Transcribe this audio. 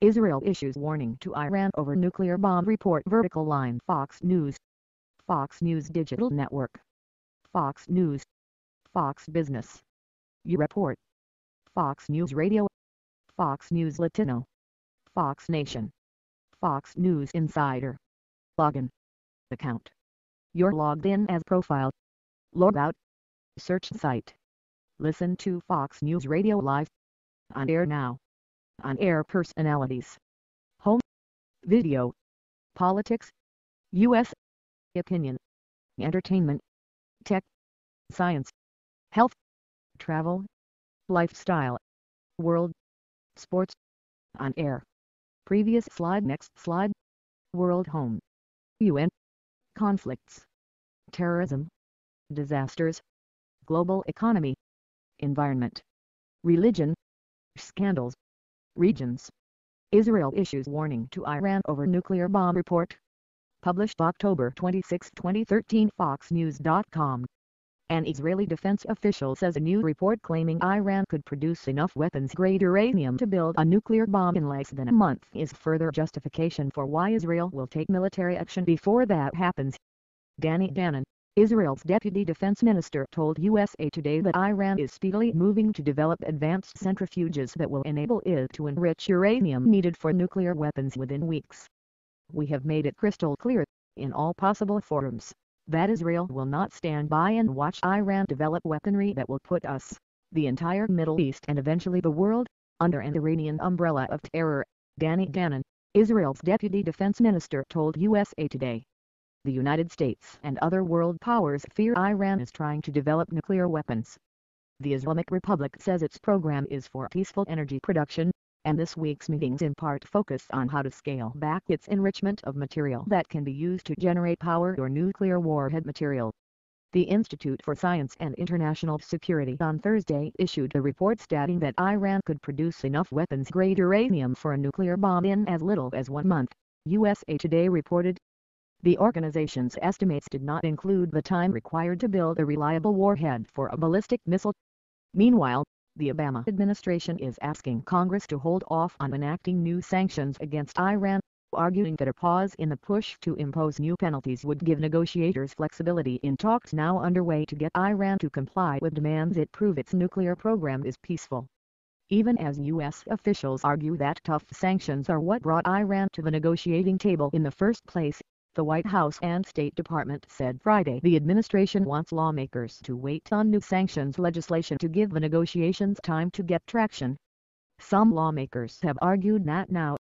Israel issues warning to Iran over nuclear bomb report. Vertical line Fox News. Fox News Digital Network. Fox News. Fox Business. You Report. Fox News Radio. Fox News Latino. Fox Nation. Fox News Insider. Login. Account. You're logged in as profile Log out. Search site. Listen to Fox News Radio live. On air now on air personalities. Home. Video. Politics. US opinion. Entertainment. Tech. Science. Health. Travel. Lifestyle. World. Sports. On air. Previous slide next slide. World home. UN conflicts. Terrorism. Disasters. Global economy. Environment. Religion. Scandals regions. Israel issues warning to Iran over nuclear bomb report. Published October 26, 2013 FoxNews.com an Israeli defense official says a new report claiming Iran could produce enough weapons-grade uranium to build a nuclear bomb in less than a month is further justification for why Israel will take military action before that happens. Danny Danon, Israel's deputy defense minister told USA Today that Iran is speedily moving to develop advanced centrifuges that will enable it to enrich uranium needed for nuclear weapons within weeks. We have made it crystal clear, in all possible forums, that Israel will not stand by and watch Iran develop weaponry that will put us, the entire Middle East and eventually the world, under an Iranian umbrella of terror, Danny Danon, Israel's deputy defense minister told USA Today. The United States and other world powers fear Iran is trying to develop nuclear weapons. The Islamic Republic says its program is for peaceful energy production, and this week's meetings in part focus on how to scale back its enrichment of material that can be used to generate power or nuclear warhead material. The Institute for Science and International Security on Thursday issued a report stating that Iran could produce enough weapons-grade uranium for a nuclear bomb in as little as one month, USA Today reported. The organization's estimates did not include the time required to build a reliable warhead for a ballistic missile. Meanwhile, the Obama administration is asking Congress to hold off on enacting new sanctions against Iran, arguing that a pause in the push to impose new penalties would give negotiators flexibility in talks now underway to get Iran to comply with demands it prove its nuclear program is peaceful. Even as U.S. officials argue that tough sanctions are what brought Iran to the negotiating table in the first place, the White House and State Department said Friday the administration wants lawmakers to wait on new sanctions legislation to give the negotiations time to get traction. Some lawmakers have argued that now,